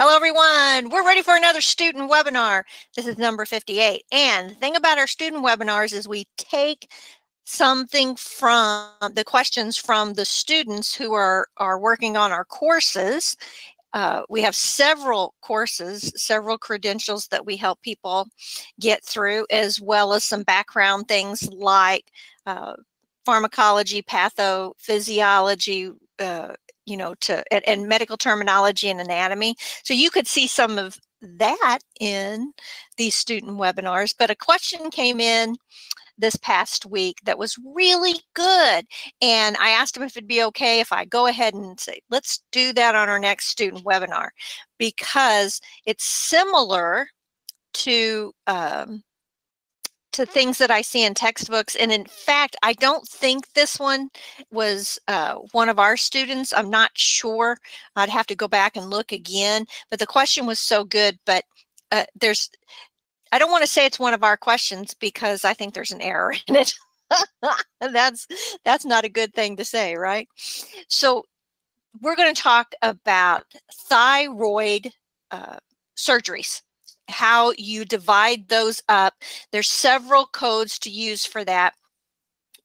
Hello, everyone. We're ready for another student webinar. This is number 58. And the thing about our student webinars is we take something from the questions from the students who are, are working on our courses. Uh, we have several courses, several credentials that we help people get through, as well as some background things like uh, pharmacology, pathophysiology, uh, you know, to and, and medical terminology and anatomy. So you could see some of that in these student webinars, but a question came in this past week that was really good. And I asked him if it'd be okay if I go ahead and say, let's do that on our next student webinar because it's similar to um, to things that I see in textbooks. And in fact, I don't think this one was uh, one of our students. I'm not sure. I'd have to go back and look again. But the question was so good. But uh, there's, I don't want to say it's one of our questions because I think there's an error in it. that's that's not a good thing to say, right? So we're going to talk about thyroid uh, surgeries how you divide those up. There's several codes to use for that.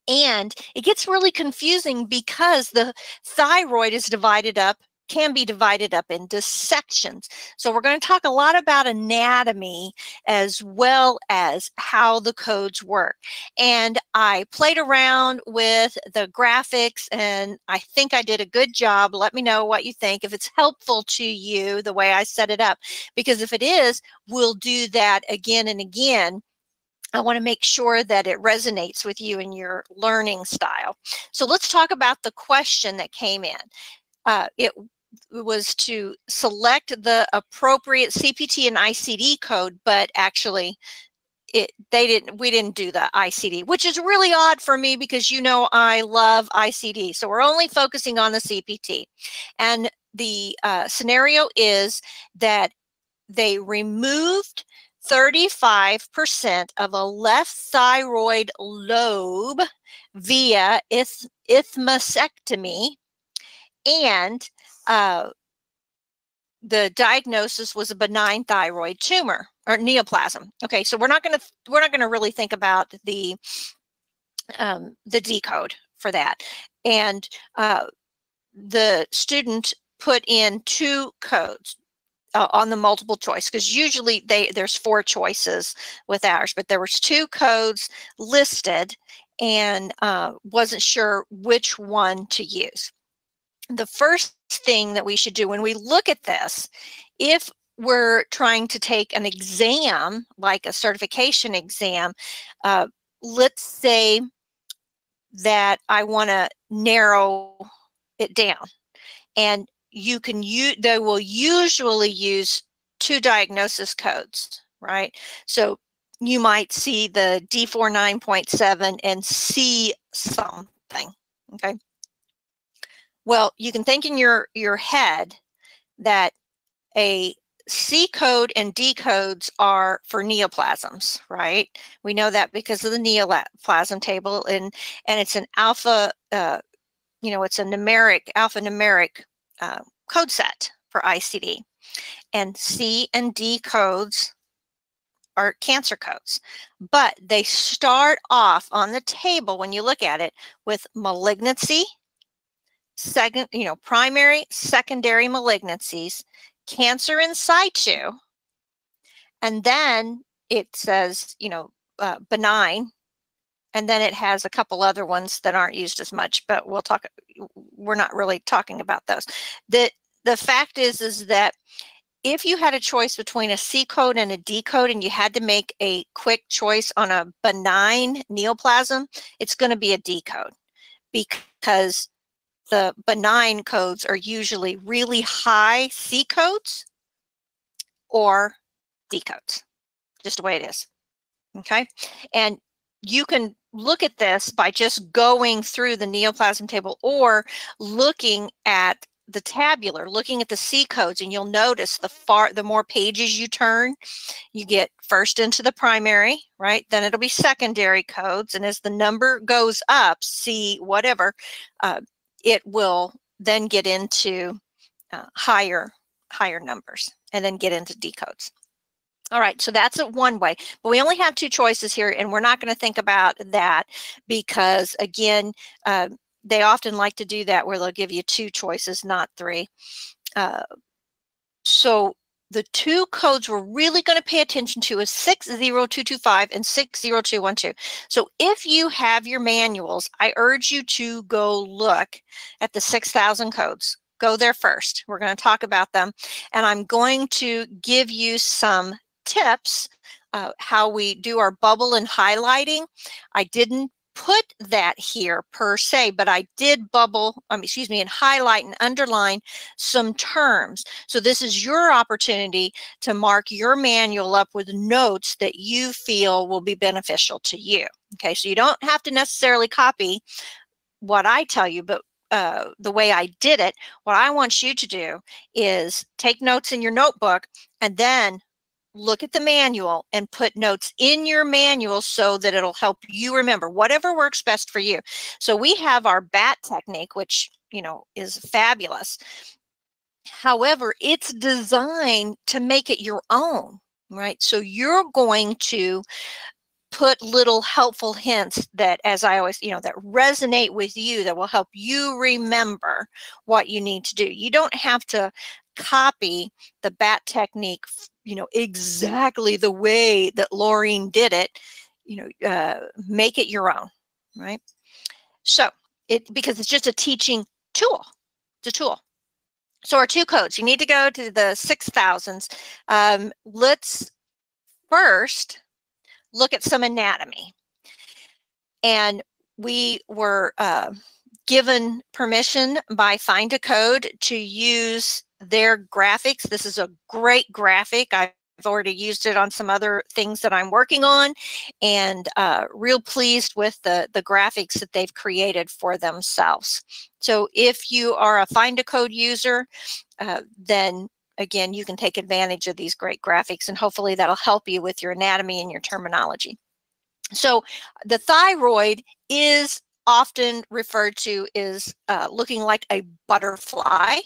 And it gets really confusing because the thyroid is divided up can be divided up into sections. So we're going to talk a lot about anatomy as well as how the codes work. And I played around with the graphics and I think I did a good job. Let me know what you think, if it's helpful to you the way I set it up. Because if it is, we'll do that again and again. I want to make sure that it resonates with you in your learning style. So let's talk about the question that came in. Uh, it was to select the appropriate CPT and ICD code, but actually it they didn't we didn't do the ICD, which is really odd for me because you know I love ICD. So we're only focusing on the CPT. And the uh, scenario is that they removed 35% of a left thyroid lobe via ith- and uh, the diagnosis was a benign thyroid tumor or neoplasm. Okay, so we're not going to we're not going to really think about the um, the D code for that. And uh, the student put in two codes uh, on the multiple choice because usually they there's four choices with ours, but there was two codes listed and uh, wasn't sure which one to use the first thing that we should do when we look at this, if we're trying to take an exam, like a certification exam, uh, let's say that I want to narrow it down. And you can use, they will usually use two diagnosis codes, right? So you might see the D49.7 and see something, okay? Well, you can think in your, your head that a C code and D codes are for neoplasms, right? We know that because of the neoplasm table and, and it's an alpha, uh, you know, it's a numeric, alphanumeric uh, code set for ICD. And C and D codes are cancer codes, but they start off on the table when you look at it with malignancy, second, you know, primary, secondary malignancies, cancer in situ, and then it says, you know, uh, benign, and then it has a couple other ones that aren't used as much, but we'll talk, we're not really talking about those. The, the fact is, is that if you had a choice between a C code and a D code and you had to make a quick choice on a benign neoplasm, it's going to be a D code because the benign codes are usually really high C codes or D codes, just the way it is. Okay. And you can look at this by just going through the neoplasm table or looking at the tabular, looking at the C codes, and you'll notice the far the more pages you turn, you get first into the primary, right? Then it'll be secondary codes, and as the number goes up, C whatever, uh, it will then get into uh, higher higher numbers and then get into D codes. All right, so that's one way, but we only have two choices here, and we're not going to think about that because, again, uh, they often like to do that where they'll give you two choices, not three. Uh, so the two codes we're really going to pay attention to is 60225 and 60212. So if you have your manuals, I urge you to go look at the 6000 codes. Go there first. We're going to talk about them. And I'm going to give you some tips uh, how we do our bubble and highlighting. I didn't put that here per se, but I did bubble, um, excuse me, and highlight and underline some terms. So this is your opportunity to mark your manual up with notes that you feel will be beneficial to you. Okay, so you don't have to necessarily copy what I tell you, but uh, the way I did it, what I want you to do is take notes in your notebook and then look at the manual and put notes in your manual so that it'll help you remember whatever works best for you. So we have our BAT technique, which, you know, is fabulous. However, it's designed to make it your own, right? So you're going to put little helpful hints that as i always you know that resonate with you that will help you remember what you need to do you don't have to copy the BAT technique you know, exactly the way that Laureen did it, you know, uh, make it your own, right? So it, because it's just a teaching tool, it's a tool. So our two codes, you need to go to the six thousands. Um, let's first look at some anatomy. And we were uh, given permission by Find a Code to use their graphics. This is a great graphic. I've already used it on some other things that I'm working on and uh, real pleased with the, the graphics that they've created for themselves. So if you are a Find a Code user, uh, then again, you can take advantage of these great graphics and hopefully that'll help you with your anatomy and your terminology. So the thyroid is often referred to is uh, looking like a butterfly.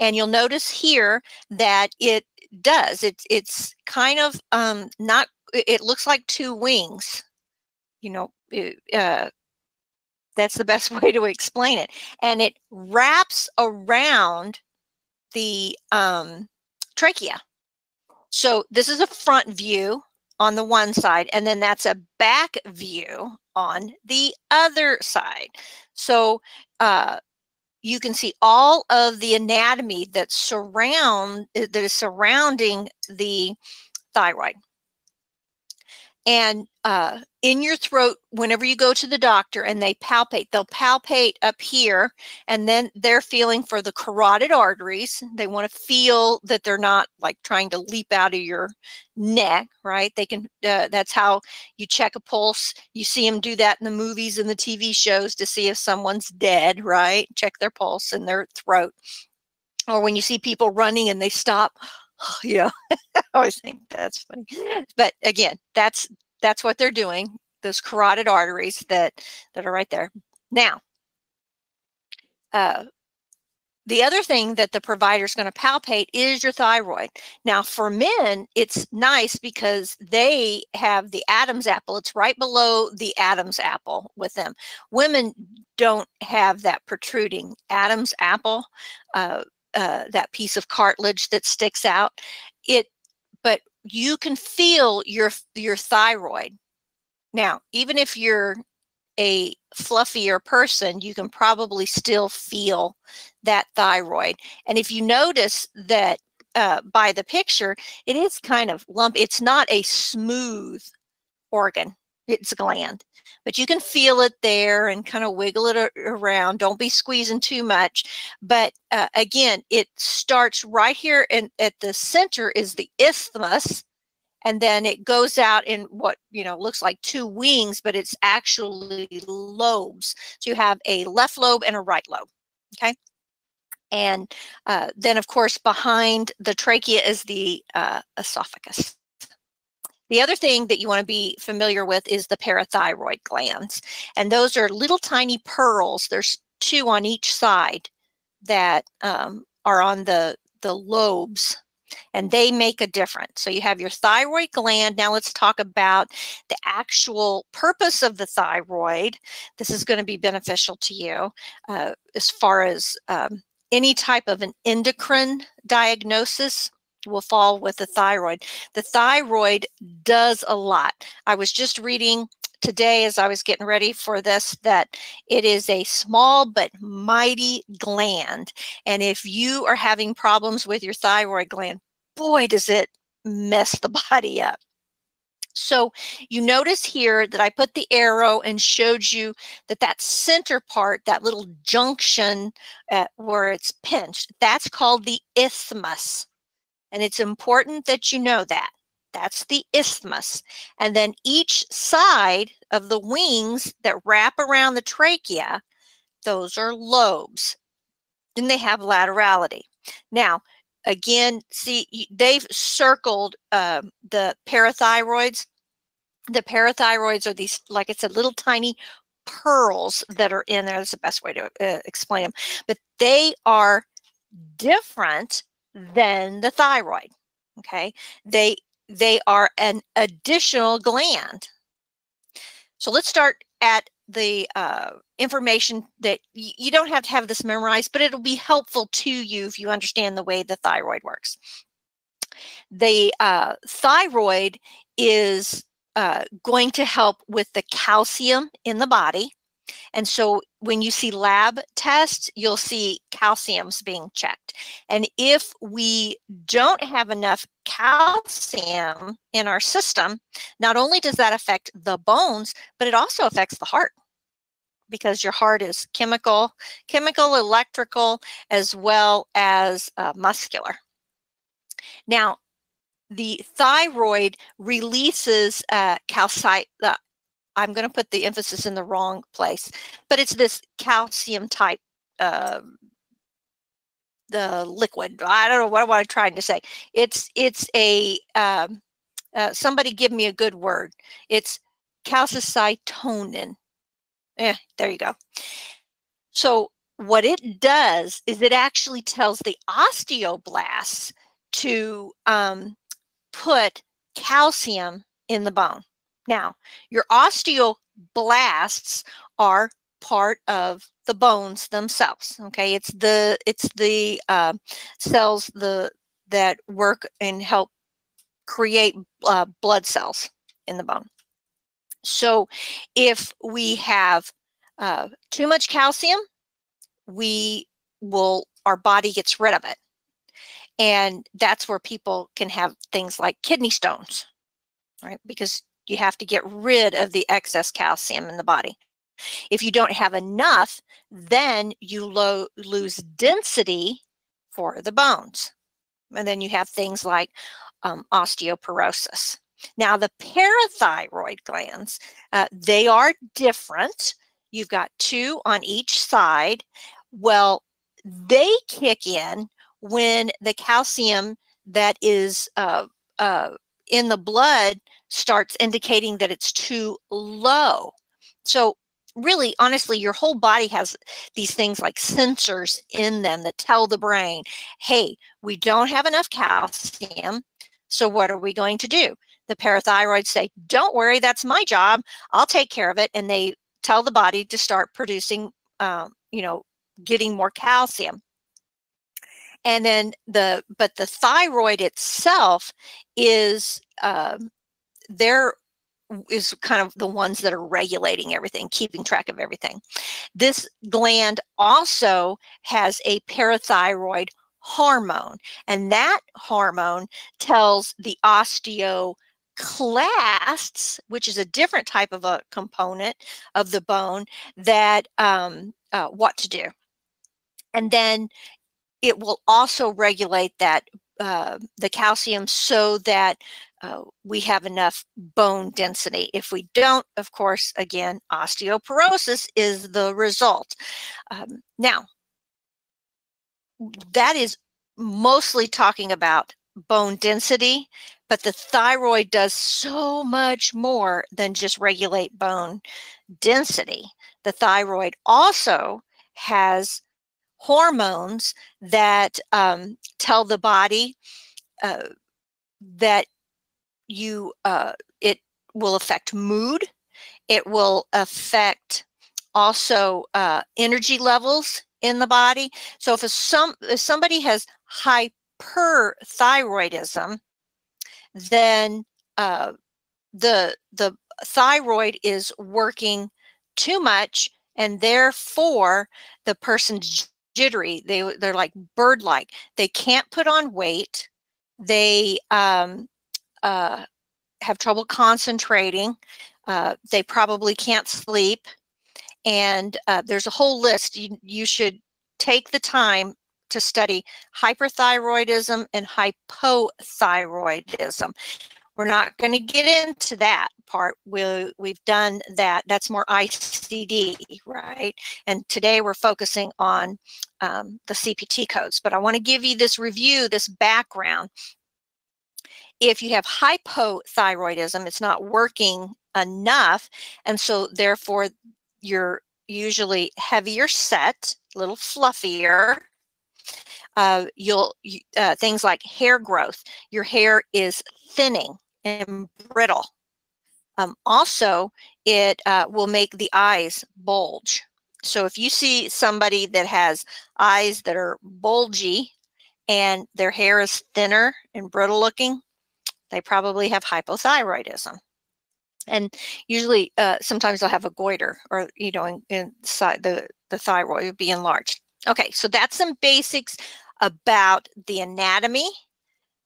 And you'll notice here that it does. It's it's kind of um, not. It looks like two wings. You know, uh, that's the best way to explain it. And it wraps around the um, trachea. So this is a front view on the one side, and then that's a back view on the other side. So uh, you can see all of the anatomy that surround eh, that is surrounding the thyroid. And uh, in your throat, whenever you go to the doctor and they palpate, they'll palpate up here, and then they're feeling for the carotid arteries. They want to feel that they're not like trying to leap out of your neck, right? They can, uh, that's how you check a pulse. You see them do that in the movies and the TV shows to see if someone's dead, right? Check their pulse in their throat. Or when you see people running and they stop, yeah, I always think that's funny. But again, that's that's what they're doing. Those carotid arteries that that are right there. Now, uh, the other thing that the provider is going to palpate is your thyroid. Now, for men, it's nice because they have the Adam's apple. It's right below the Adam's apple with them. Women don't have that protruding Adam's apple. Uh, uh, that piece of cartilage that sticks out. It, but you can feel your your thyroid. Now, even if you're a fluffier person, you can probably still feel that thyroid. And if you notice that uh, by the picture, it is kind of lump. It's not a smooth organ. It's a gland but you can feel it there and kind of wiggle it around. Don't be squeezing too much. But uh, again, it starts right here and at the center is the isthmus. And then it goes out in what, you know, looks like two wings, but it's actually lobes. So you have a left lobe and a right lobe. Okay. And uh, then, of course, behind the trachea is the uh, esophagus. The other thing that you want to be familiar with is the parathyroid glands. And those are little tiny pearls. There's two on each side that um, are on the, the lobes and they make a difference. So you have your thyroid gland. Now let's talk about the actual purpose of the thyroid. This is going to be beneficial to you uh, as far as um, any type of an endocrine diagnosis will fall with the thyroid. The thyroid does a lot. I was just reading today as I was getting ready for this that it is a small but mighty gland. And if you are having problems with your thyroid gland, boy, does it mess the body up. So you notice here that I put the arrow and showed you that that center part, that little junction uh, where it's pinched, that's called the isthmus. And it's important that you know that. That's the isthmus. And then each side of the wings that wrap around the trachea, those are lobes. Then they have laterality. Now, again, see, they've circled uh, the parathyroids. The parathyroids are these, like I said, little tiny pearls that are in there. That's the best way to uh, explain them. But they are different than the thyroid. Okay. They they are an additional gland. So let's start at the uh, information that you don't have to have this memorized, but it'll be helpful to you if you understand the way the thyroid works. The uh, thyroid is uh, going to help with the calcium in the body. And so when you see lab tests, you'll see calciums being checked. And if we don't have enough calcium in our system, not only does that affect the bones, but it also affects the heart because your heart is chemical, chemical, electrical, as well as uh, muscular. Now, the thyroid releases uh, calcite, I'm going to put the emphasis in the wrong place, but it's this calcium type, uh, the liquid. I don't know what, what I'm trying to say. It's it's a um, uh, somebody give me a good word. It's calcitonin. Yeah, there you go. So what it does is it actually tells the osteoblasts to um, put calcium in the bone. Now, your osteoblasts are part of the bones themselves. Okay, it's the it's the uh, cells the that work and help create uh, blood cells in the bone. So, if we have uh, too much calcium, we will our body gets rid of it, and that's where people can have things like kidney stones, right? Because you have to get rid of the excess calcium in the body. If you don't have enough, then you lo- lose density for the bones. And then you have things like um, osteoporosis. Now, the parathyroid glands, uh, they are different. You've got two on each side. Well, they kick in when the calcium that is uh, uh, in the blood starts indicating that it's too low. So really honestly your whole body has these things like sensors in them that tell the brain hey we don't have enough calcium so what are we going to do? The parathyroids say don't worry that's my job. I'll take care of it and they tell the body to start producing um, you know getting more calcium. And then the but the thyroid itself is um, there is kind of the ones that are regulating everything, keeping track of everything. This gland also has a parathyroid hormone, and that hormone tells the osteoclasts, which is a different type of a component of the bone, that um, uh, what to do. And then it will also regulate that uh, the calcium so that uh, we have enough bone density. If we don't, of course, again, osteoporosis is the result. Um, now, that is mostly talking about bone density, but the thyroid does so much more than just regulate bone density. The thyroid also has hormones that um, tell the body uh, that you uh, it will affect mood. It will affect also uh, energy levels in the body. So if a, some if somebody has hyperthyroidism, then uh, the the thyroid is working too much, and therefore the person's jittery. They they're like bird like. They can't put on weight. They um, uh, have trouble concentrating. Uh, they probably can't sleep. And uh, there's a whole list. You, you should take the time to study hyperthyroidism and hypothyroidism. We're not going to get into that part. We, we've done that. That's more ICD, right? And today we're focusing on um, the CPT codes. But I want to give you this review, this background. If you have hypothyroidism, it's not working enough. And so therefore you're usually heavier set, a little fluffier. Uh, you'll uh, things like hair growth. Your hair is thinning and brittle. Um, also, it uh, will make the eyes bulge. So if you see somebody that has eyes that are bulgy and their hair is thinner and brittle looking, they probably have hypothyroidism. And usually, uh, sometimes they'll have a goiter or, you know, in, inside the, the thyroid be enlarged. Okay, so that's some basics about the anatomy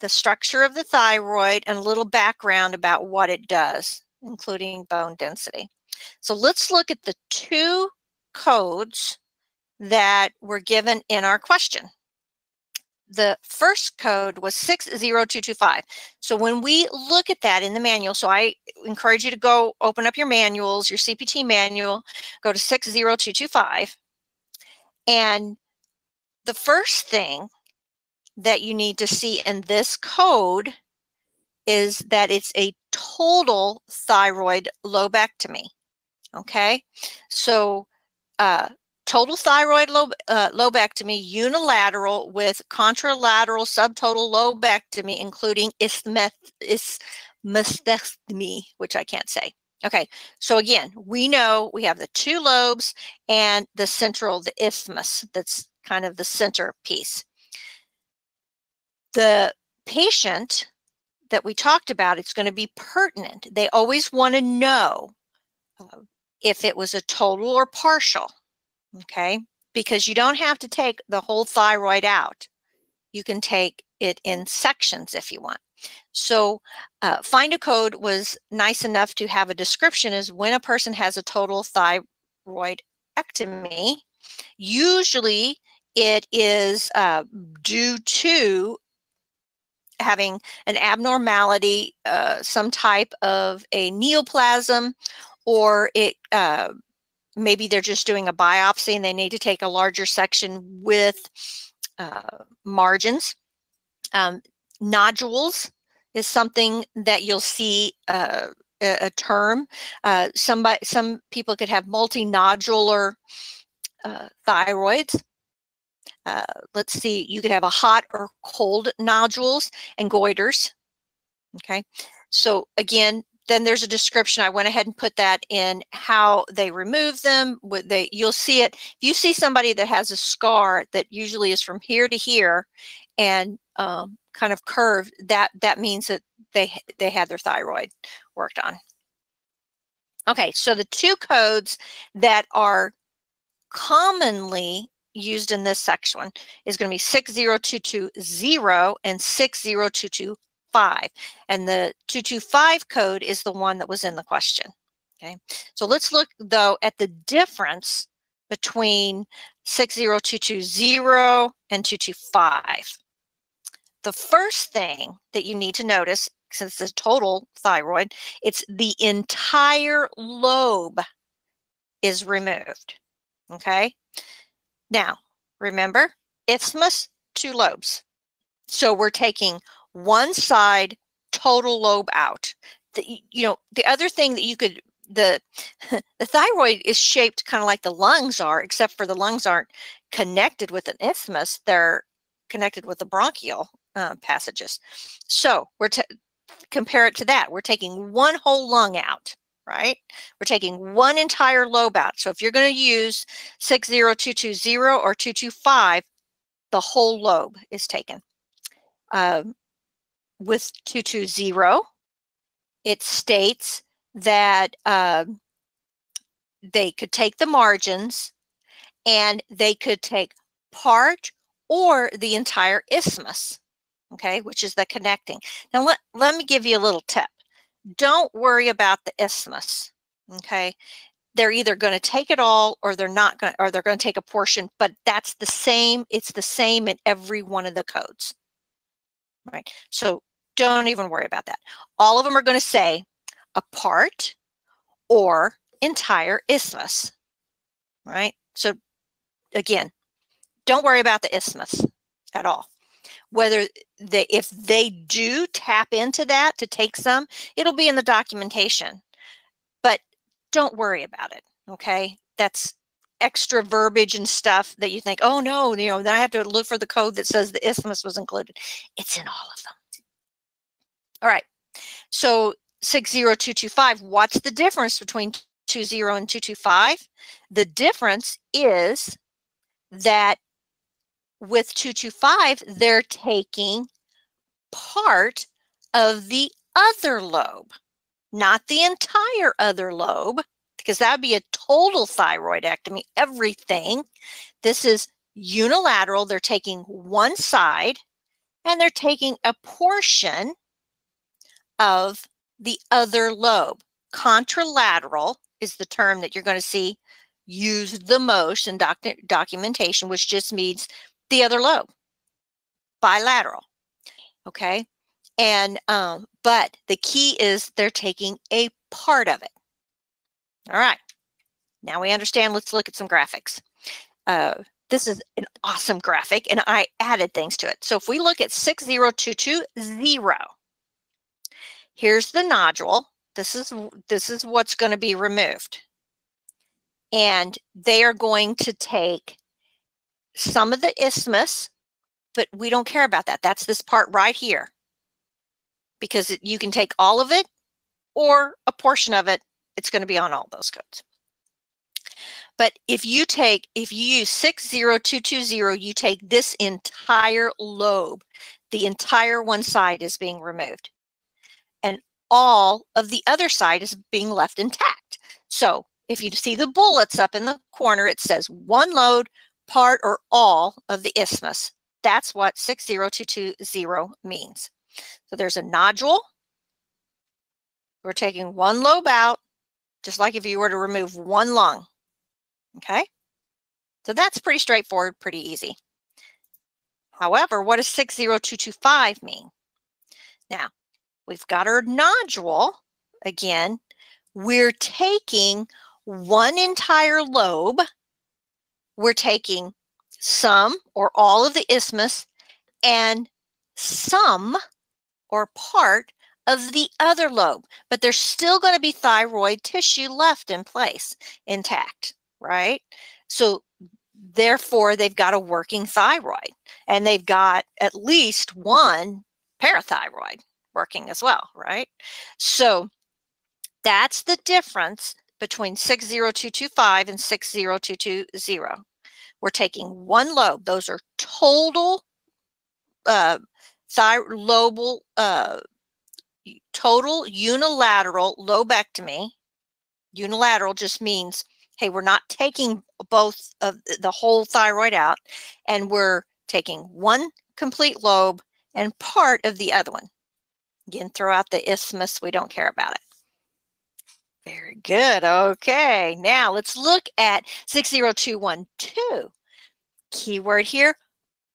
the structure of the thyroid, and a little background about what it does, including bone density. So let's look at the two codes that were given in our question. The first code was 60225. So when we look at that in the manual, so I encourage you to go open up your manuals, your CPT manual, go to 60225. And the first thing that you need to see in this code is that it's a total thyroid lobectomy. Okay, so uh, total thyroid lobe, uh, lobectomy, unilateral with contralateral subtotal lobectomy, including isthmectomy, which I can't say. Okay, so again, we know we have the two lobes and the central, the isthmus, that's kind of the center piece the patient that we talked about, it's going to be pertinent. They always want to know uh, if it was a total or partial, okay? Because you don't have to take the whole thyroid out. You can take it in sections if you want. So uh, find a code was nice enough to have a description is when a person has a total thyroidectomy, usually it is uh, due to having an abnormality, uh, some type of a neoplasm, or it uh, maybe they're just doing a biopsy and they need to take a larger section with uh, margins. Um, nodules is something that you'll see uh, a, a, term. Uh, somebody, some people could have multinodular uh, thyroids. Uh, let's see, you could have a hot or cold nodules and goiters. Okay, so again, then there's a description. I went ahead and put that in how they remove them. Would they, you'll see it. If you see somebody that has a scar that usually is from here to here and um, kind of curved, that that means that they they had their thyroid worked on. Okay, so the two codes that are commonly used in this section is going to be 60220 and 60225. And the 225 code is the one that was in the question. Okay, so let's look though at the difference between 60220 and 225. The first thing that you need to notice, since it's a total thyroid, it's the entire lobe is removed. Okay, now, remember, isthmus, two lobes. So we're taking one side total lobe out. The, you know, the other thing that you could, the, the thyroid is shaped kind of like the lungs are, except for the lungs aren't connected with an isthmus. They're connected with the bronchial uh, passages. So we're to compare it to that. We're taking one whole lung out, right? We're taking one entire lobe out. So if you're going to use 60220 or 225, the whole lobe is taken. Um, with 220, it states that uh, they could take the margins and they could take part or the entire isthmus, okay, which is the connecting. Now, let, let me give you a little tip. Don't worry about the isthmus, okay? They're either going to take it all or they're not going to, or they're going to take a portion, but that's the same. It's the same in every one of the codes, right? So don't even worry about that. All of them are going to say a part or entire isthmus, right? So again, don't worry about the isthmus at all. Whether they, if they do tap into that to take some, it'll be in the documentation, but don't worry about it. Okay. That's extra verbiage and stuff that you think, oh no, you know, then I have to look for the code that says the isthmus was included. It's in all of them. All right. So 60225, what's the difference between 20 and 225? The difference is that with 225, they're taking part of the other lobe, not the entire other lobe, because that would be a total thyroidectomy, everything. This is unilateral. They're taking one side and they're taking a portion of the other lobe. Contralateral is the term that you're going to see used the most in doc documentation, which just means the other lobe, bilateral. Okay. And, um, but the key is they're taking a part of it. All right. Now we understand. Let's look at some graphics. Uh, this is an awesome graphic and I added things to it. So if we look at 60220, here's the nodule. This is, this is what's going to be removed. And they are going to take some of the isthmus, but we don't care about that. That's this part right here. Because you can take all of it or a portion of it. It's going to be on all those codes. But if you take, if you use 60220, you take this entire lobe, the entire one side is being removed. And all of the other side is being left intact. So if you see the bullets up in the corner, it says one lobe, part, or all of the isthmus. That's what 60220 means. So there's a nodule. We're taking one lobe out, just like if you were to remove one lung. Okay? So that's pretty straightforward, pretty easy. However, what does 60225 mean? Now, we've got our nodule. Again, we're taking one entire lobe we're taking some or all of the isthmus and some or part of the other lobe, but there's still going to be thyroid tissue left in place intact, right? So therefore they've got a working thyroid and they've got at least one parathyroid working as well, right? So that's the difference between 60225 and 60220. We're taking one lobe. Those are total uh, lobal, uh, total unilateral lobectomy. Unilateral just means, hey, we're not taking both of the whole thyroid out, and we're taking one complete lobe and part of the other one. Again, throw out the isthmus. We don't care about it. Very good. Okay. Now let's look at 60212. Keyword here,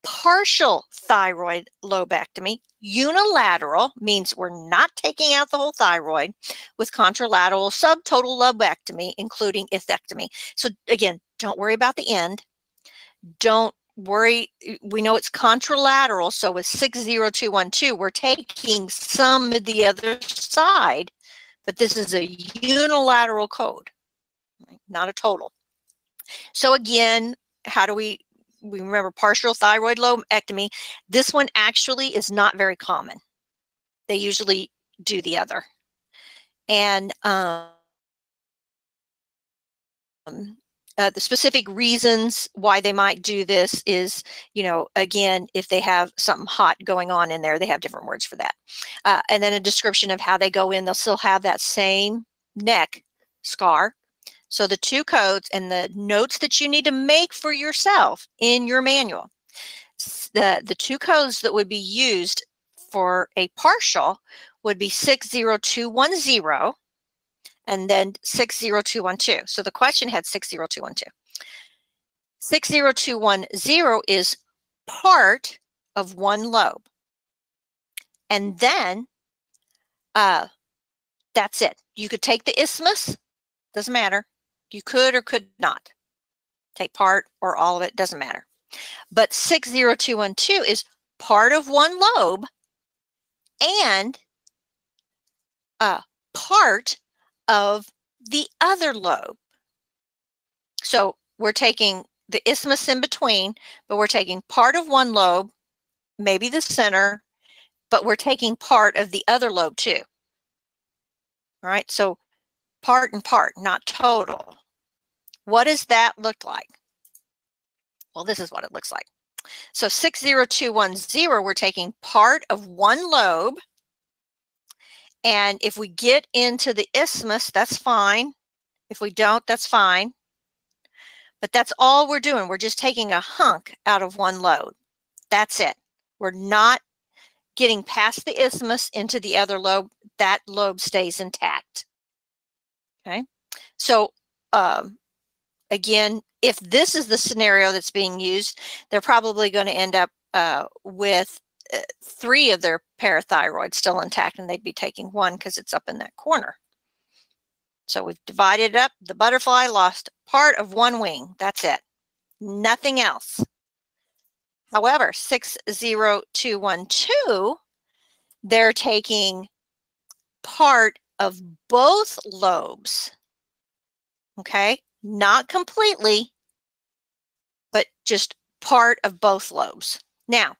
partial thyroid lobectomy. Unilateral means we're not taking out the whole thyroid with contralateral subtotal lobectomy, including isthectomy. So again, don't worry about the end. Don't worry. We know it's contralateral. So with 60212, we're taking some of the other side but this is a unilateral code, not a total. So again, how do we we remember partial thyroid lobectomy. This one actually is not very common. They usually do the other. And um, uh, the specific reasons why they might do this is, you know, again, if they have something hot going on in there, they have different words for that. Uh, and then a description of how they go in, they'll still have that same neck scar. So the two codes and the notes that you need to make for yourself in your manual. The, the two codes that would be used for a partial would be 60210 and then 60212. So the question had 60212. 60210 is part of one lobe. And then uh, that's it. You could take the isthmus, doesn't matter. You could or could not take part or all of it, doesn't matter. But 60212 is part of one lobe and uh, part of the other lobe. So we're taking the isthmus in between, but we're taking part of one lobe, maybe the center, but we're taking part of the other lobe too. All right, so part and part, not total. What does that look like? Well, this is what it looks like. So 60210, we're taking part of one lobe, and if we get into the isthmus, that's fine. If we don't, that's fine. But that's all we're doing. We're just taking a hunk out of one lobe. That's it. We're not getting past the isthmus into the other lobe. That lobe stays intact. Okay. So um, again, if this is the scenario that's being used, they're probably going to end up uh, with Uh, three of their parathyroids still intact and they'd be taking one because it's up in that corner. So we've divided up. The butterfly lost part of one wing. That's it. Nothing else. However, 60212, they're taking part of both lobes. Okay, not completely, but just part of both lobes. Now,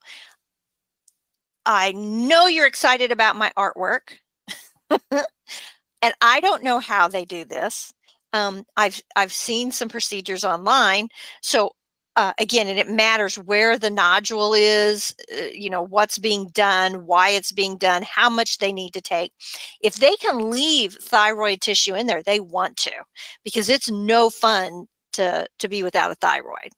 I know you're excited about my artwork. and I don't know how they do this. Um, I've I've seen some procedures online. So uh, again, and it matters where the nodule is, uh, you know, what's being done, why it's being done, how much they need to take. If they can leave thyroid tissue in there, they want to, because it's no fun to to be without a thyroid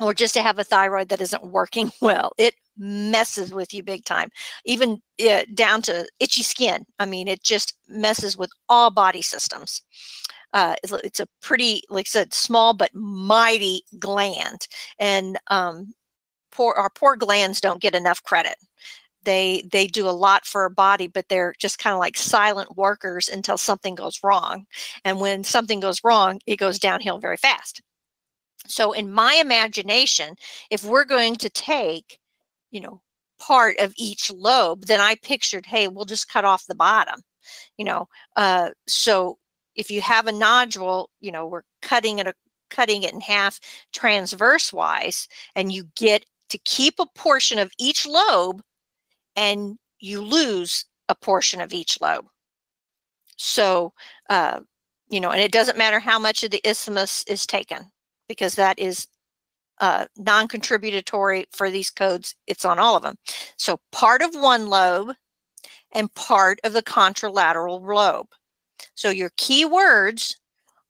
or just to have a thyroid that isn't working well. It messes with you big time, even uh, down to itchy skin. I mean, it just messes with all body systems. Uh, it's, it's, a pretty, like I said, small but mighty gland, and um, poor our poor glands don't get enough credit. They they do a lot for our body, but they're just kind of like silent workers until something goes wrong. And when something goes wrong, it goes downhill very fast. So in my imagination, if we're going to take you know, part of each lobe, then I pictured, hey, we'll just cut off the bottom, you know. Uh, so if you have a nodule, you know, we're cutting it, a, cutting it in half transverse wise, and you get to keep a portion of each lobe and you lose a portion of each lobe. So, uh, you know, and it doesn't matter how much of the isthmus is taken because that is uh, non-contributory for these codes, it's on all of them. So part of one lobe and part of the contralateral lobe. So your key words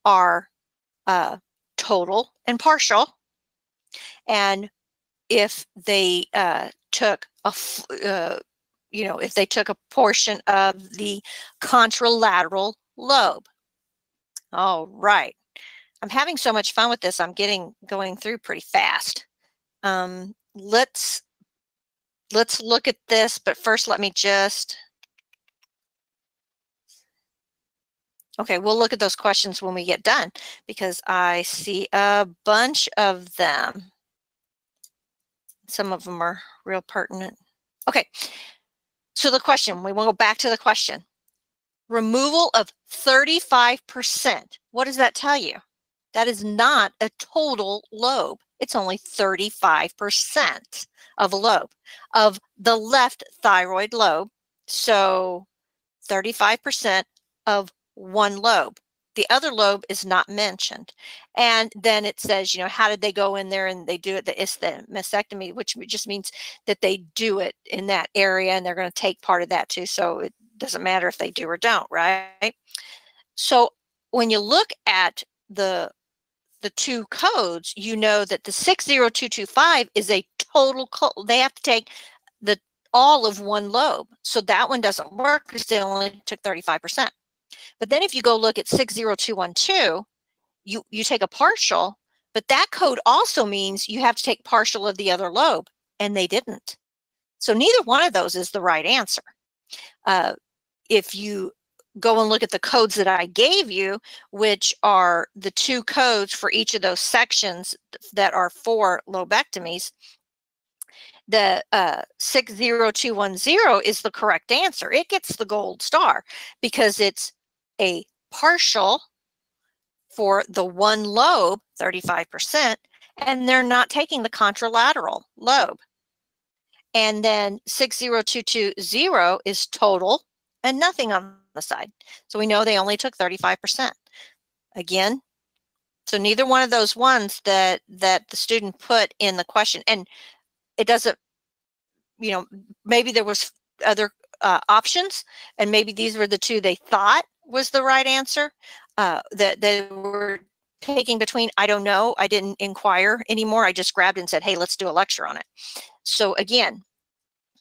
are uh, total and partial. And if they uh, took a, uh, you know, if they took a portion of the contralateral lobe. All right. I'm having so much fun with this. I'm getting going through pretty fast. Um, let's let's look at this, but first let me just. Okay, we'll look at those questions when we get done because I see a bunch of them. Some of them are real pertinent. Okay, so the question, we want to go back to the question. Removal of 35%. What does that tell you? That is not a total lobe. it's only 35% of a lobe of the left thyroid lobe. So 35% of one lobe. The other lobe is not mentioned. And then it says, you know, how did they go in there and they do it? It's The mastectomy, which just means that they do it in that area and they're going to take part of that too. So it doesn't matter if they do or don't, right? So when you look at the the two codes, you know that the 60225 is a total code. They have to take the all of one lobe. So that one doesn't work because they only took 35%. But then if you go look at 60212, you, you take a partial, but that code also means you have to take partial of the other lobe, and they didn't. So neither one of those is the right answer. Uh, if you go and look at the codes that I gave you, which are the two codes for each of those sections that are for lobectomies, the uh, 60210 is the correct answer. It gets the gold star because it's a partial for the one lobe, 35%, and they're not taking the contralateral lobe. And then 60220 is total and nothing on side. So we know they only took 35%. Again, so neither one of those ones that that the student put in the question, and it doesn't, you know, maybe there was other uh, options, and maybe these were the two they thought was the right answer uh, that they were taking between. I don't know. I didn't inquire anymore. I just grabbed and said, hey, let's do a lecture on it. So again,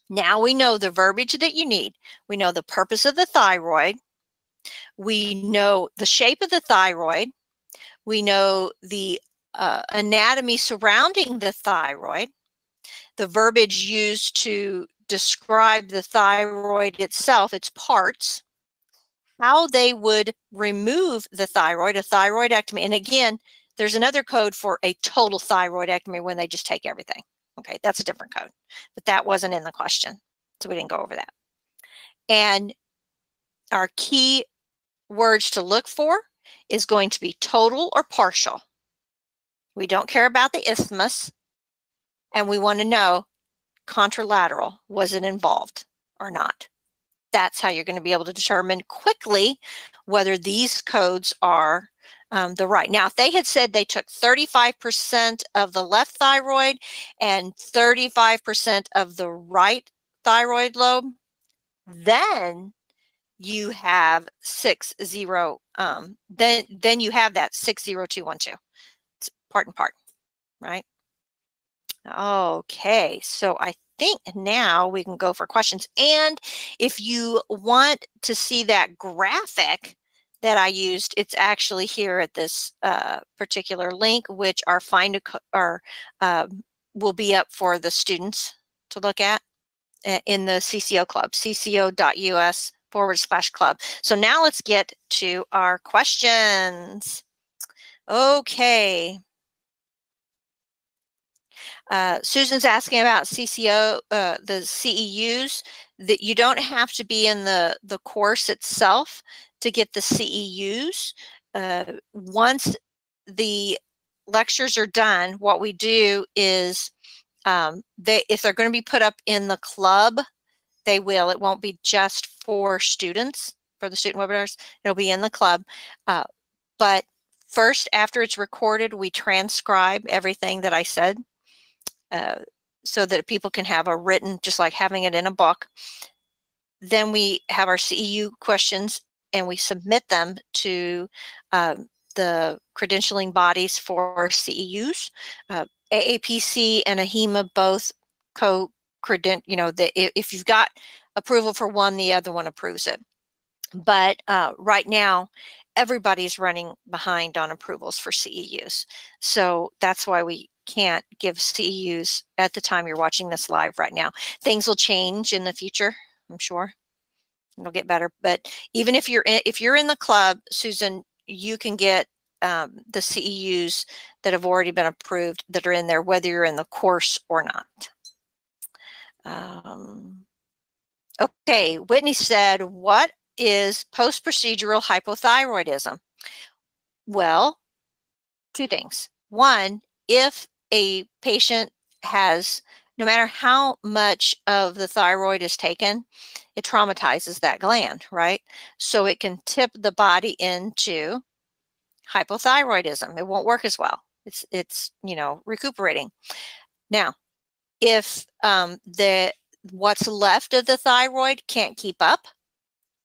now we know the verbiage that you need. We know the purpose of the thyroid. We know the shape of the thyroid. We know the uh, anatomy surrounding the thyroid, the verbiage used to describe the thyroid itself, its parts, how they would remove the thyroid, a thyroidectomy. And again, there's another code for a total thyroidectomy when they just take everything. Okay, that's a different code, but that wasn't in the question. So we didn't go over that. And our key words to look for is going to be total or partial. We don't care about the isthmus. And we want to know contralateral, was it involved or not? That's how you're going to be able to determine quickly whether these codes are um, the right. Now, if they had said they took 35% of the left thyroid and 35% of the right thyroid lobe, then you have six zero. Um, then then you have that six zero two one two. It's part and part, right? Okay, so I think now we can go for questions. And if you want to see that graphic that I used, it's actually here at this uh, particular link, which our find a or uh, will be up for the students to look at in the CCO club, cco.us forward slash club. So now let's get to our questions. Okay. Uh, Susan's asking about CCO, uh, the CEUs, that you don't have to be in the, the course itself to get the CEUs. Uh, once the lectures are done, what we do is um, they, if they're going to be put up in the club, they will. It won't be just for students, for the student webinars. It'll be in the club. Uh, but first, after it's recorded, we transcribe everything that I said uh, so that people can have a written, just like having it in a book. Then we have our CEU questions and we submit them to um, the credentialing bodies for CEUs. Uh, AAPC and AHIMA both co credent, you know, the, if you've got approval for one, the other one approves it. But uh, right now, everybody's running behind on approvals for CEUs. So that's why we can't give CEUs at the time you're watching this live right now. Things will change in the future, I'm sure. It'll get better. But even if you're in, if you're in the club, Susan, you can get um, the CEUs that have already been approved that are in there, whether you're in the course or not. Um, okay, Whitney said, what is post-procedural hypothyroidism? Well, two things. One, if a patient has, no matter how much of the thyroid is taken, it traumatizes that gland, right? So it can tip the body into hypothyroidism. It won't work as well. It's, it's you know, recuperating. Now, if um, the what's left of the thyroid can't keep up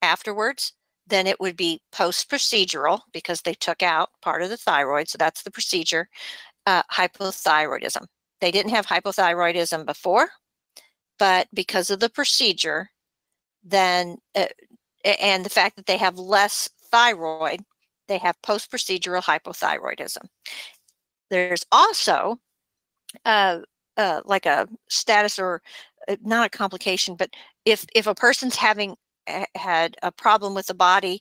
afterwards, then it would be post-procedural because they took out part of the thyroid. So that's the procedure, uh, hypothyroidism. They didn't have hypothyroidism before, but because of the procedure, then, uh, and the fact that they have less thyroid, they have post-procedural hypothyroidism. There's also uh, uh, like a status or uh, not a complication, but if if a person's having had a problem with the body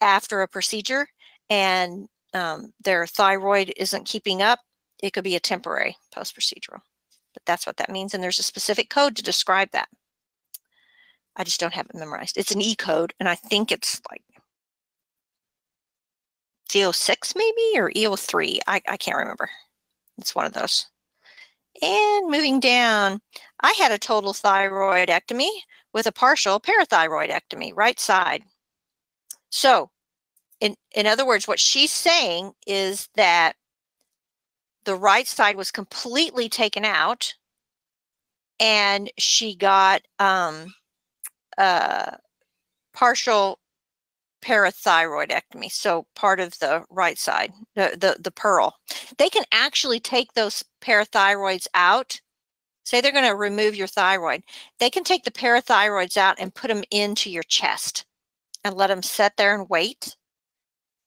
after a procedure and um, their thyroid isn't keeping up, it could be a temporary post-procedural. But that's what that means, and there's a specific code to describe that. I just don't have it memorized. It's an E code, and I think it's like E06 maybe or E03. I, I can't remember. It's one of those. And moving down, I had a total thyroidectomy with a partial parathyroidectomy, right side. So, in, in other words, what she's saying is that the right side was completely taken out and she got um, uh, partial parathyroidectomy, so part of the right side, the, the, the pearl. They can actually take those parathyroids out. Say they're going to remove your thyroid. They can take the parathyroids out and put them into your chest and let them sit there and wait.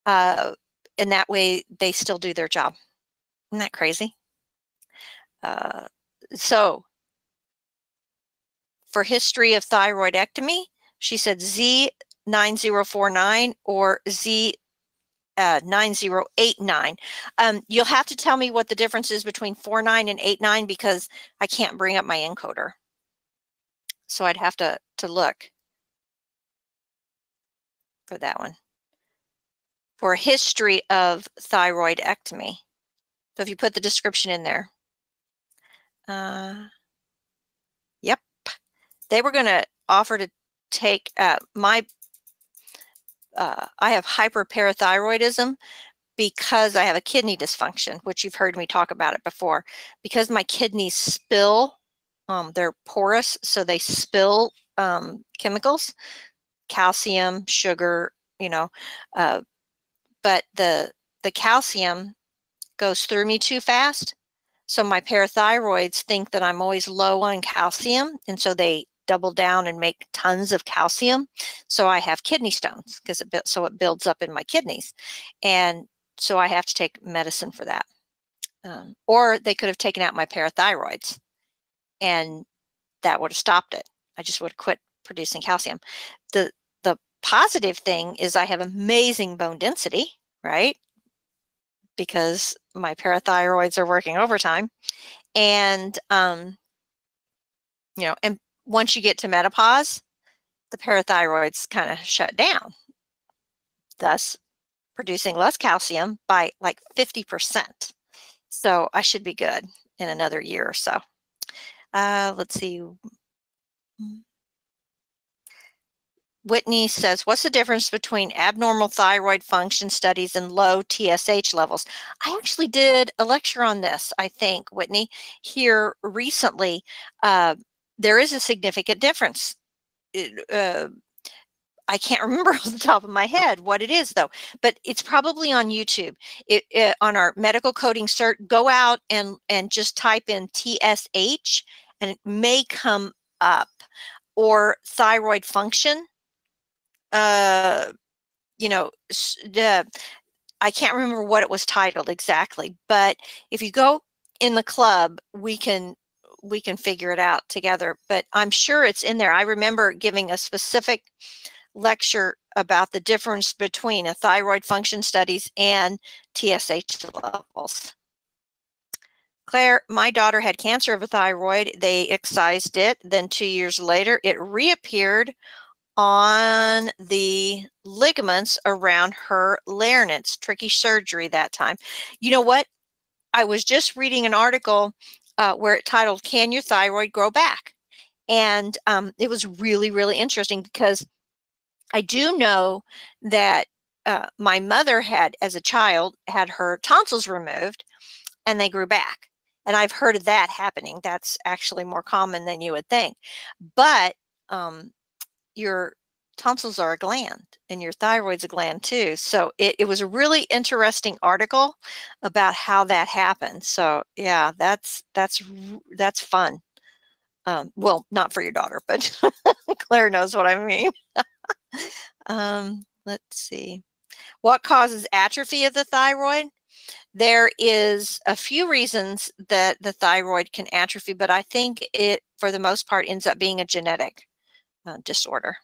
Uh, and that way they still do their job. Isn't that crazy? Uh, so for history of thyroidectomy, she said Z 9049 or Z uh, 9089. Um, you'll have to tell me what the difference is between 49 and 89 because I can't bring up my encoder. So I'd have to, to look for that one. For history of thyroidectomy. So if you put the description in there. Uh, yep. They were going to offer to take uh, my uh, I have hyperparathyroidism because I have a kidney dysfunction, which you've heard me talk about it before. Because my kidneys spill, um, they're porous, so they spill um, chemicals, calcium, sugar, you know, uh, but the the calcium goes through me too fast. So my parathyroids think that I'm always low on calcium, and so they double down and make tons of calcium. So I have kidney stones because it so it builds up in my kidneys, and so I have to take medicine for that. Um, or they could have taken out my parathyroids, and that would have stopped it. I just would have quit producing calcium. The the positive thing is I have amazing bone density, right? Because my parathyroids are working overtime, and um, you know, and once you get to menopause, the parathyroids kind of shut down, thus producing less calcium by like 50%. So I should be good in another year or so. Uh, let's see. Whitney says, what's the difference between abnormal thyroid function studies and low TSH levels? I actually did a lecture on this, I think, Whitney, here recently. Uh, there is a significant difference. It, uh, I can't remember off the top of my head what it is though, but it's probably on YouTube. It, it, on our medical coding cert, go out and and just type in TSH, and it may come up, or thyroid function. Uh, you know, the I can't remember what it was titled exactly, but if you go in the club, we can we can figure it out together. But I'm sure it's in there. I remember giving a specific lecture about the difference between a thyroid function studies and TSH levels. Claire, my daughter had cancer of a thyroid. They excised it. Then two years later, it reappeared on the ligaments around her larynx. Tricky surgery that time. You know what? I was just reading an article uh, where it titled "Can Your Thyroid Grow Back?" and um, it was really really interesting because I do know that uh, my mother had, as a child, had her tonsils removed, and they grew back. And I've heard of that happening. That's actually more common than you would think. But um, your tonsils are a gland and your thyroid's a gland too. So it, it was a really interesting article about how that happened. So yeah, that's that's that's fun. Um, well, not for your daughter, but Claire knows what I mean. um, let's see. What causes atrophy of the thyroid? There is a few reasons that the thyroid can atrophy, but I think it, for the most part, ends up being a genetic uh, disorder.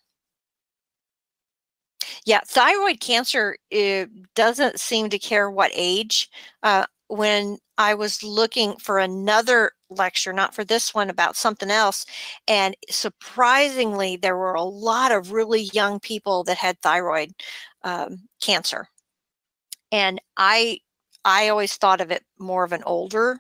Yeah, thyroid cancer doesn't seem to care what age. Uh, when I was looking for another lecture, not for this one, about something else, and surprisingly, there were a lot of really young people that had thyroid um, cancer. And I, I always thought of it more of an older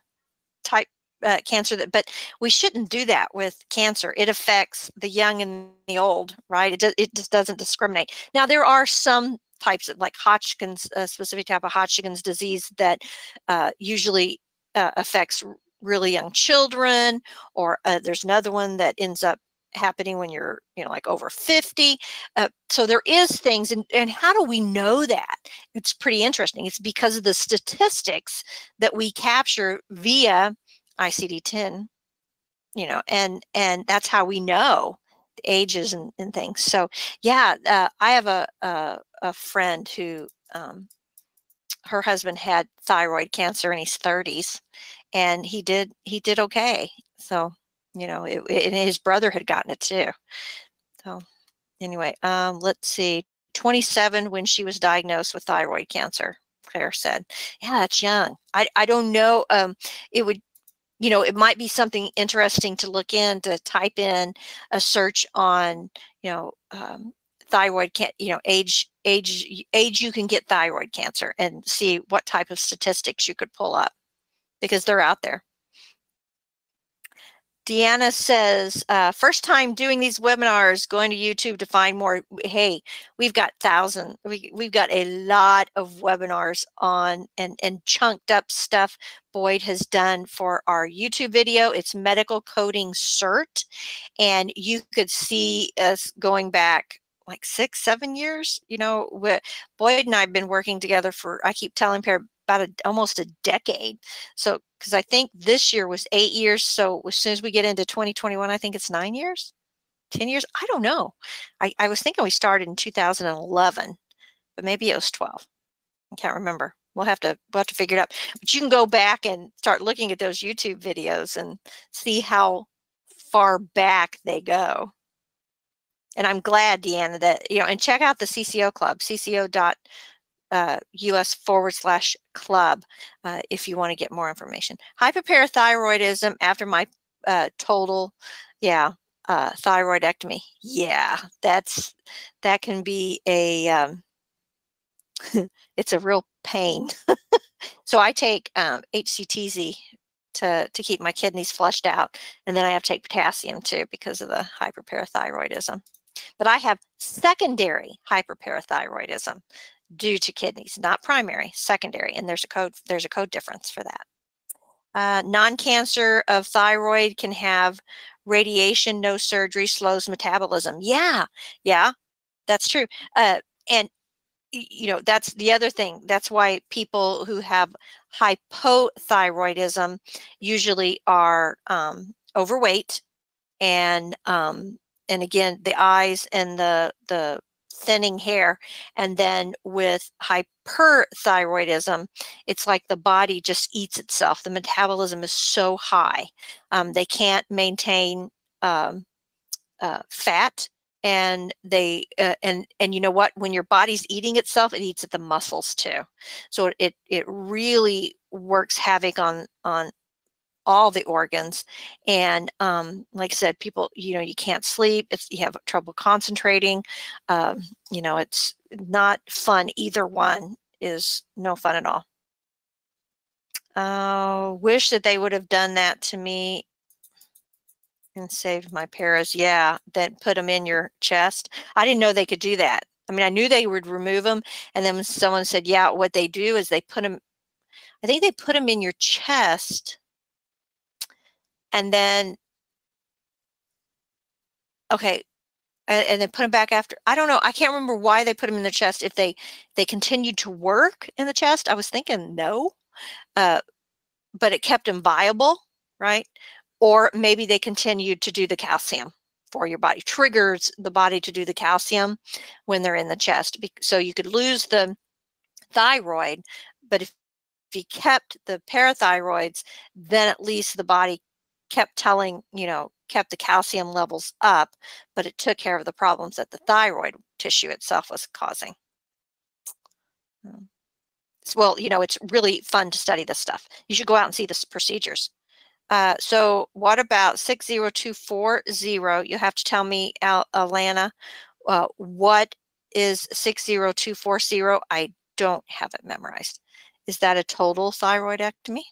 type uh, cancer that but we shouldn't do that with cancer. It affects the young and the old right? It, do, it just doesn't discriminate. Now there are some types of like hodgkin's a specific type of hodgkin's disease that uh, usually uh, affects really young children or uh, there's another one that ends up happening when you're you know like over 50 uh, so there is things and, and how do we know that? It's pretty interesting. It's because of the statistics that we capture via ICD-10, you know, and and that's how we know ages and, and things. So yeah, uh, I have a, a, a friend who um, her husband had thyroid cancer in his 30s, and he did he did okay. So you know, it, it, his brother had gotten it too. So anyway, um, let's see, 27 when she was diagnosed with thyroid cancer. Claire said, "Yeah, that's young. I I don't know. Um, it would you know, it might be something interesting to look in to type in a search on, you know, um, thyroid can you know age age age you can get thyroid cancer and see what type of statistics you could pull up because they're out there Deanna says, uh, first time doing these webinars, going to YouTube to find more. Hey, we've got thousand, we, we've got a lot of webinars on and, and chunked up stuff Boyd has done for our YouTube video. It's medical coding cert. And you could see us going back like six, seven years. You know, Boyd and I have been working together for, I keep telling about a, almost a decade. So, because I think this year was eight years. So as soon as we get into 2021, I think it's nine years, 10 years. I don't know. I, I was thinking we started in 2011, but maybe it was 12. I can't remember. We'll have to we'll have to figure it out. But you can go back and start looking at those YouTube videos and see how far back they go. And I'm glad, Deanna, that you know, and check out the CCO club, cco dot uh, US forward slash club uh, if you want to get more information. Hyperparathyroidism after my uh, total, yeah, uh, thyroidectomy. Yeah, that's that can be a um, it's a real pain. so I take um, HCTZ to to keep my kidneys flushed out, and then I have to take potassium too because of the hyperparathyroidism. But I have secondary hyperparathyroidism due to kidneys, not primary, secondary, and there's a code there's a code difference for that. Uh, non-cancer of thyroid can have radiation, no surgery, slows metabolism. Yeah, yeah, that's true. Uh, and you know that's the other thing. That's why people who have hypothyroidism usually are um, overweight, and um, and again the eyes and the the thinning hair. And then with hyperthyroidism, it's like the body just eats itself. The metabolism is so high. Um, they can't maintain um, uh, fat and they uh, and and you know what when your body's eating itself it eats at the muscles too so it it really works havoc on on all the organs. And um, like I said, people, you know, you can't sleep. If you have trouble concentrating, um, you know, it's not fun. Either one is no fun at all. Uh, wish that they would have done that to me and saved my paras. Yeah, that put them in your chest. I didn't know they could do that. I mean, I knew they would remove them. And then someone said, yeah, what they do is they put them, I think they put them in your chest. And then, okay, and, and then put them back after. I don't know. I can't remember why they put them in the chest. If they they continued to work in the chest, I was thinking no, uh, but it kept them viable, right? Or maybe they continued to do the calcium for your body, triggers the body to do the calcium when they're in the chest. So you could lose the thyroid, but if, if you kept the parathyroids, then at least the body kept telling, you know, kept the calcium levels up, but it took care of the problems that the thyroid tissue itself was causing. Hmm. Well, you know, it's really fun to study this stuff. You should go out and see the procedures. Uh, so what about 60240? You have to tell me, Al Alana, uh, what is 60240? I don't have it memorized. Is that a total thyroidectomy?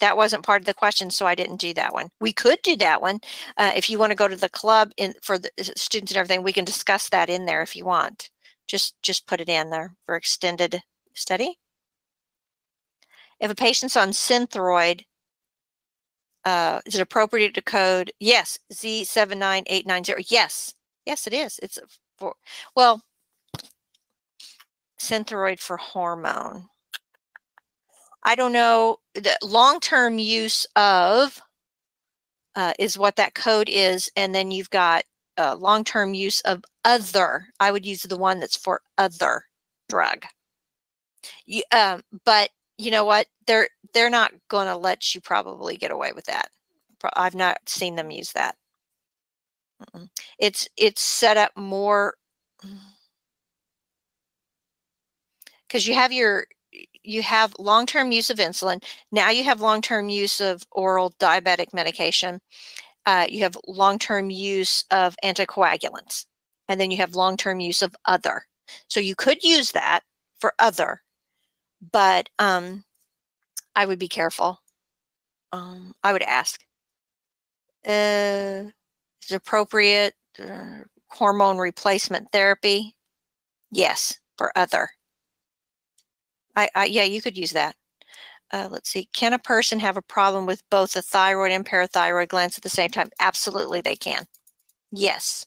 That wasn't part of the question, so I didn't do that one. We could do that one. Uh, if you want to go to the club in for the uh, students and everything, we can discuss that in there if you want. Just, just put it in there for extended study. If a patient's on Synthroid, uh, is it appropriate to code? Yes, Z79890. Yes, yes, it is. It's for, well, Synthroid for hormone. I don't know, the long-term use of uh, is what that code is. And then you've got uh, long-term use of other. I would use the one that's for other drug. You, um, but you know what? They're they're not going to let you probably get away with that. I've not seen them use that. It's it's set up more because you have your you have long-term use of insulin. Now you have long-term use of oral diabetic medication. Uh, you have long-term use of anticoagulants. And then you have long-term use of other. So you could use that for other, but um, I would be careful. Um, I would ask, uh, is appropriate uh, hormone replacement therapy? Yes, for other. I, I yeah, you could use that. Uh, let's see. Can a person have a problem with both the thyroid and parathyroid glands at the same time? Absolutely, they can. Yes.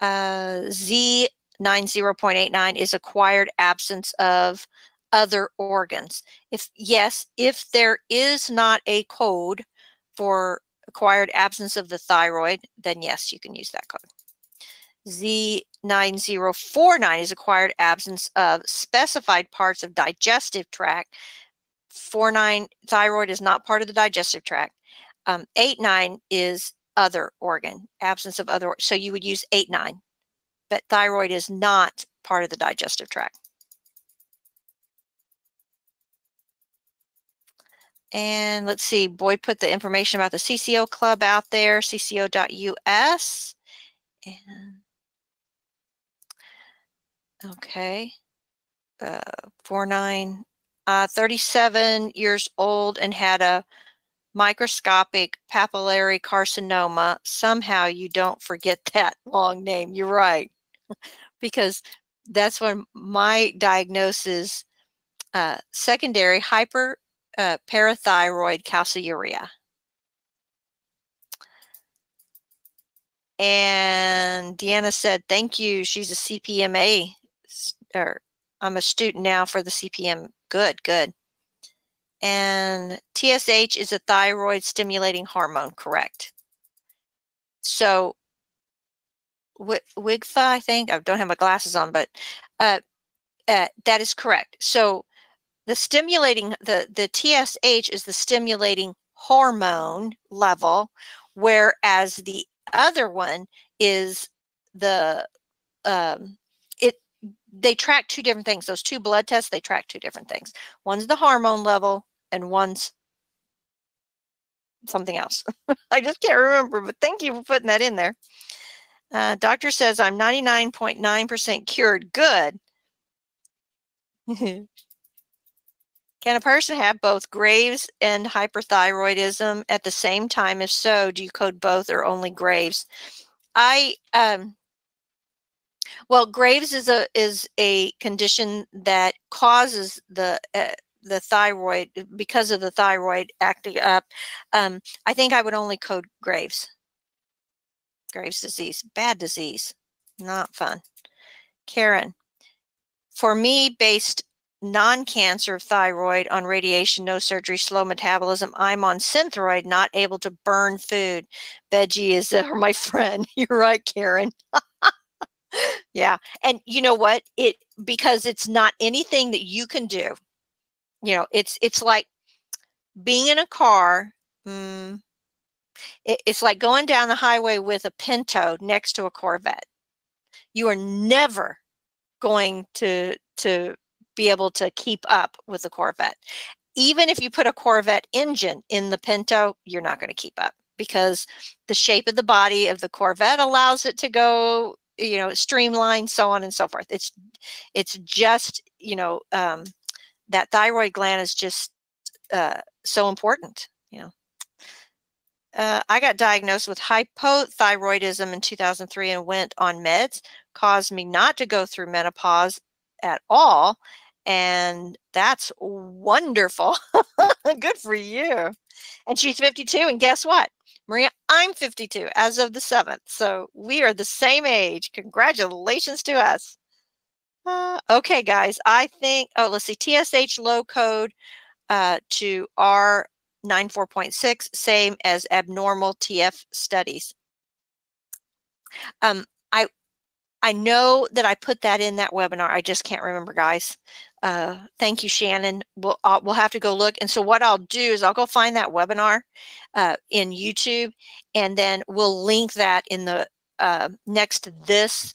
Uh, Z90.89 is acquired absence of other organs. If yes, if there is not a code for acquired absence of the thyroid, then yes, you can use that code. Z9049 is acquired absence of specified parts of digestive tract. 49 thyroid is not part of the digestive tract. Um, 89 is other organ, absence of other. So you would use 89, but thyroid is not part of the digestive tract. And let's see, Boyd put the information about the CCO club out there, cco.us. And Okay. Uh, four nine, uh, 37 years old and had a microscopic papillary carcinoma. Somehow you don't forget that long name. You're right. because that's when my diagnosis, uh, secondary hyper uh, parathyroid calciuria. And Deanna said, thank you. She's a CPMA or I'm a student now for the CPM. Good, good. And TSH is a thyroid stimulating hormone, correct? So WIGFA, I think, I don't have my glasses on, but uh, uh, that is correct. So the stimulating, the, the TSH is the stimulating hormone level, whereas the other one is the um, they track two different things. Those two blood tests, they track two different things. One's the hormone level and one's something else. I just can't remember, but thank you for putting that in there. Uh, doctor says I'm 99.9% cured. Good. Can a person have both Graves and hyperthyroidism at the same time? If so, do you code both or only Graves? I um well, Graves is a is a condition that causes the uh, the thyroid because of the thyroid acting up. Um, I think I would only code Graves. Graves disease, bad disease, not fun. Karen, for me, based non-cancer thyroid on radiation, no surgery, slow metabolism. I'm on Synthroid, not able to burn food. Veggie is uh, my friend. You're right, Karen. yeah. And you know what? It because it's not anything that you can do. You know, it's it's like being in a car. Mm, it, it's like going down the highway with a Pinto next to a Corvette. You are never going to to be able to keep up with the Corvette. Even if you put a Corvette engine in the Pinto, you're not going to keep up because the shape of the body of the Corvette allows it to go, you know, streamlined, so on and so forth. It's it's just, you know, um, that thyroid gland is just uh, so important, you know. Uh, I got diagnosed with hypothyroidism in 2003 and went on meds, caused me not to go through menopause at all. And that's wonderful. Good for you. And she's 52. And guess what? Maria, I'm 52 as of the 7th. So we are the same age. Congratulations to us. Uh, okay, guys, I think, oh, let's see, TSH low code uh, to R94.6, same as abnormal TF studies. Um, I I know that I put that in that webinar. I just can't remember, guys. Uh, thank you, Shannon. We'll uh, we'll have to go look. And so what I'll do is I'll go find that webinar uh, in YouTube, and then we'll link that in the uh, next this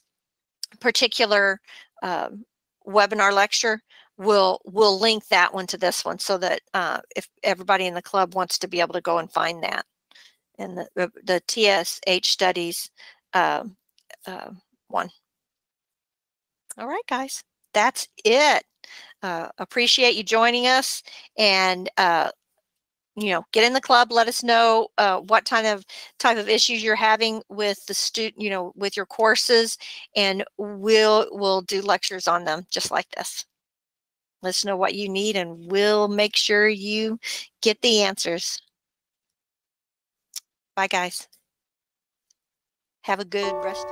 particular um, webinar lecture. We'll we'll link that one to this one so that uh, if everybody in the club wants to be able to go and find that, and the the TSH studies. Um, uh, one. All right, guys, that's it. Uh, appreciate you joining us and uh, you know get in the club let us know uh, what kind of type of issues you're having with the student you know with your courses and we'll we'll do lectures on them just like this. Let us know what you need and we'll make sure you get the answers. Bye guys. Have a good rest